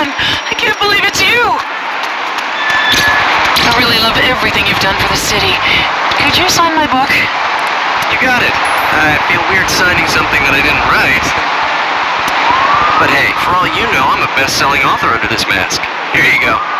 man! I can't believe it's you! I really love everything you've done for the city. Could you sign my book? You got it. I feel weird signing something that I didn't write. But hey, for all you know, I'm a best-selling author under this mask. Here you go.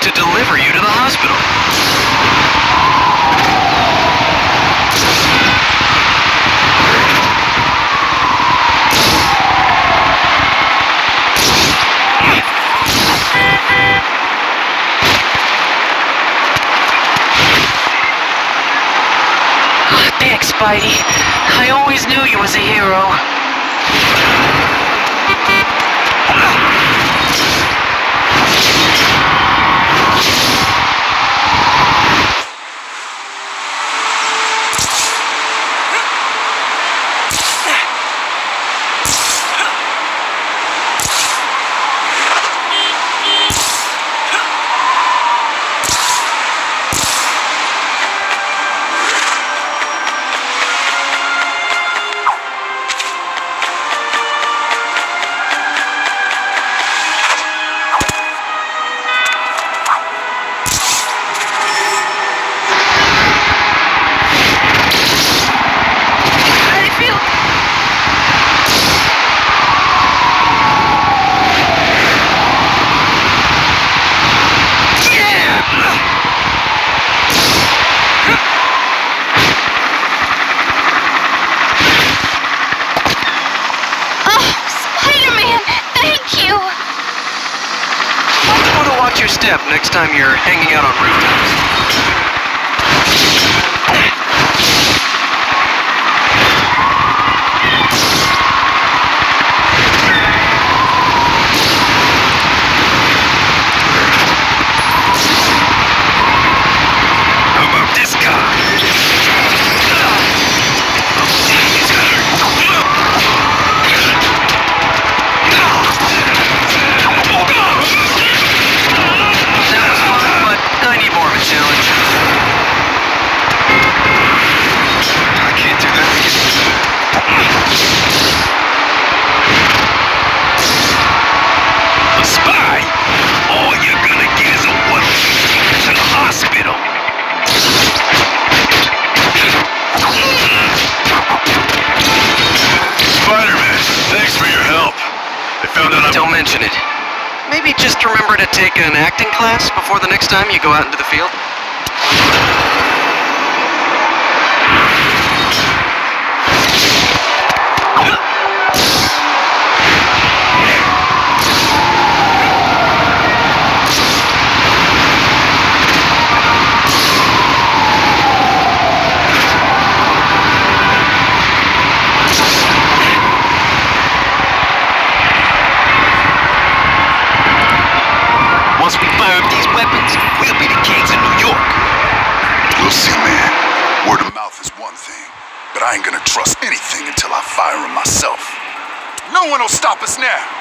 To deliver you to the hospital. Thanks, Spidey. I always knew you was a hero. Next time you're hanging out on rooftops. Just remember to take an acting class before the next time you go out into the field. See, man. Word of mouth is one thing, but I ain't gonna trust anything until I fire him myself. No one will stop us now.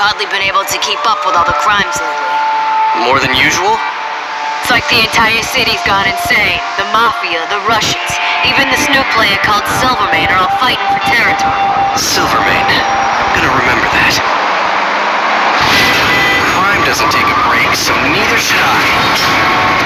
Hardly been able to keep up with all the crimes lately. More than usual? It's like the entire city's gone insane. The Mafia, the Russians, even this new player called Silvermane are all fighting for territory. Silvermane. I'm gonna remember that. Crime doesn't take a break, so neither should I.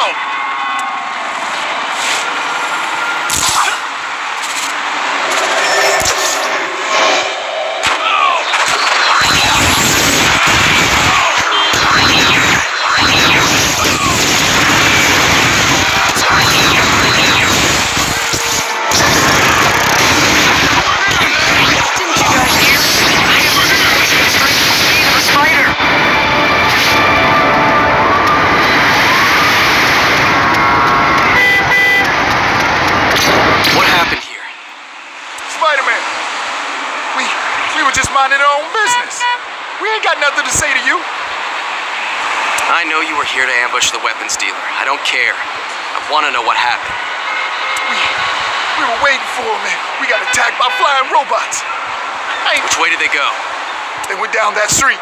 We just minding our own business. We ain't got nothing to say to you. I know you were here to ambush the weapons dealer. I don't care. I want to know what happened. We we were waiting for him man. we got attacked by flying robots. Which way did they go? they went down that street.